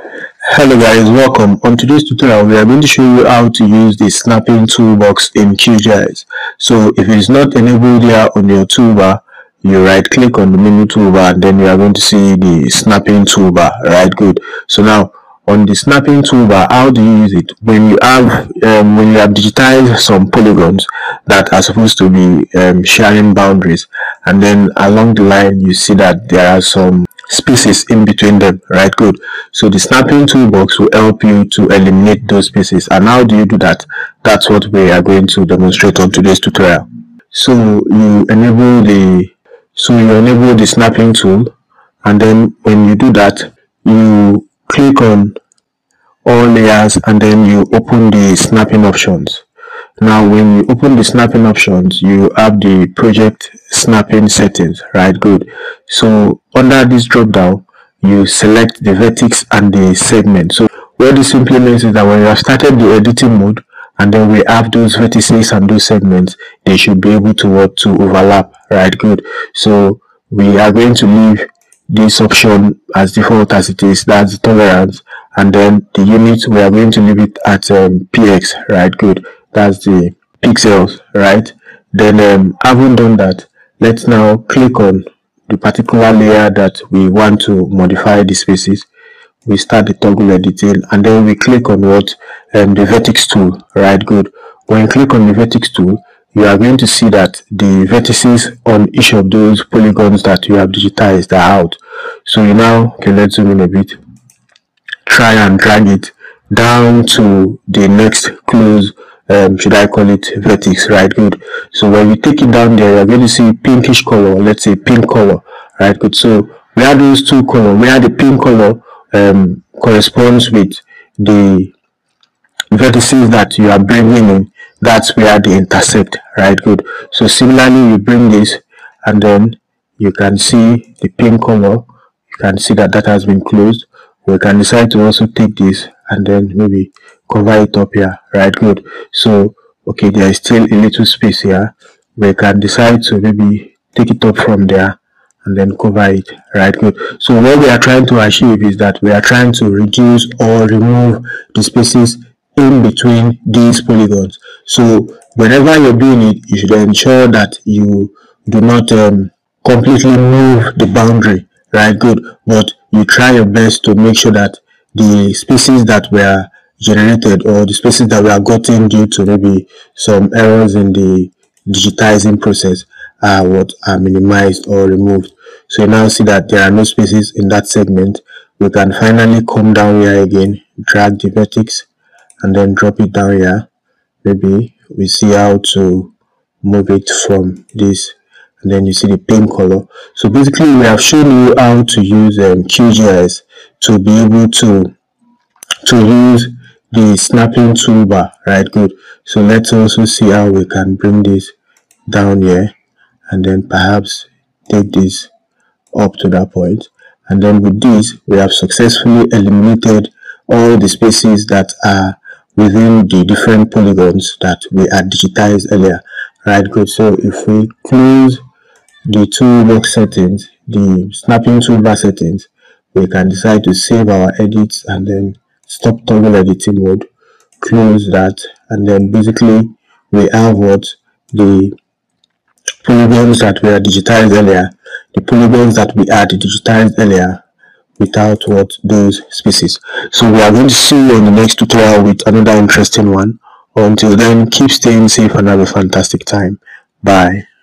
Hello guys, welcome. On today's tutorial, we are going to show you how to use the snapping toolbox in QGIS. So if it is not enabled here on your toolbar, you right click on the menu toolbar and then you are going to see the snapping toolbar, right? Good. So now on the snapping toolbar, how do you use it? When you have um, when you have digitized some polygons that are supposed to be um, sharing boundaries and then along the line you see that there are some spaces in between them right? Good. So the snapping toolbox will help you to eliminate those spaces and how do you do that? That's what we are going to demonstrate on today's tutorial. So you enable the so you enable the snapping tool and then when you do that you click on all layers and then you open the snapping options now when you open the snapping options you have the project snapping settings right? Good. So under this drop down you select the vertex and the segment. So what this simply means is that when you have started the editing mode and then we have those vertices and those segments they should be able to work to overlap right? Good. So we are going to leave this option as default as it is. That's the tolerance. And then the unit we are going to leave it at um, px right? Good that's the pixels right? Then um, having done that let's now click on the particular layer that we want to modify the spaces. We start the toggle editing and then we click on what um, the vertex tool right? Good. When you click on the vertex tool you are going to see that the vertices on each of those polygons that you have digitized are out. So you now okay let's zoom in a bit. Try and drag it down to the next close um, should I call it vertex, right? Good. So when you take it down there, you're going to see pinkish color, let's say pink color, right? Good. So where those two color, where the pink color um, corresponds with the vertices that you are bringing in, that's where they intersect, right? Good. So similarly, you bring this and then you can see the pink color. You can see that that has been closed. We can decide to also take this and then maybe cover it up here right good. So okay there is still a little space here we can decide to maybe take it up from there and then cover it. Right good. So what we are trying to achieve is that we are trying to reduce or remove the spaces in between these polygons. So whenever you're doing it you should ensure that you do not um, completely move the boundary. Right good. But you try your best to make sure that the spaces that were generated or the spaces that were gotten due to maybe some errors in the digitizing process are what are minimized or removed. So you now see that there are no spaces in that segment. We can finally come down here again drag the vertex and then drop it down here. Maybe we see how to move it from this and then you see the pink color. So basically we have shown you how to use um, QGIS to be able to to use the snapping toolbar right? Good. So let's also see how we can bring this down here and then perhaps take this up to that point. And then with this we have successfully eliminated all the spaces that are within the different polygons that we had digitized earlier right? Good. So if we close the toolbox settings the snapping toolbar settings we can decide to save our edits and then stop toggle editing mode close that and then basically we have what the polygons that we were digitized earlier. The polygons that we had digitized earlier without what those species so we are going to see you on the next tutorial with another interesting one. Until then keep staying safe and have a fantastic time. Bye